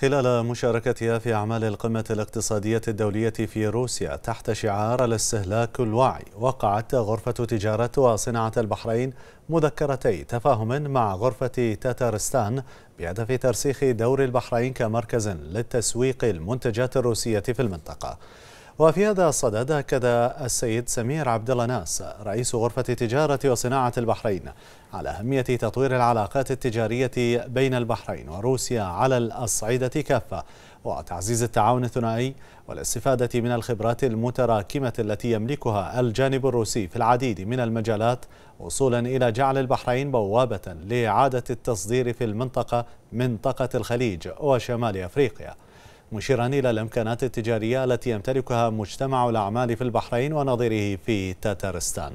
خلال مشاركتها في أعمال القمة الاقتصادية الدولية في روسيا تحت شعار الاستهلاك الواعي وقعت غرفة تجارة وصناعة البحرين مذكرتي تفاهم مع غرفة تاتارستان بهدف ترسيخ دور البحرين كمركز للتسويق المنتجات الروسية في المنطقة. وفي هذا الصدد أكد السيد سمير عبد الله ناس رئيس غرفة تجارة وصناعة البحرين على أهمية تطوير العلاقات التجارية بين البحرين وروسيا على الأصعدة كافة وتعزيز التعاون الثنائي والاستفادة من الخبرات المتراكمة التي يملكها الجانب الروسي في العديد من المجالات وصولا إلى جعل البحرين بوابة لإعادة التصدير في المنطقة منطقة الخليج وشمال أفريقيا. مشيرا إلى الإمكانات التجارية التي يمتلكها مجتمع الأعمال في البحرين ونظيره في تاتارستان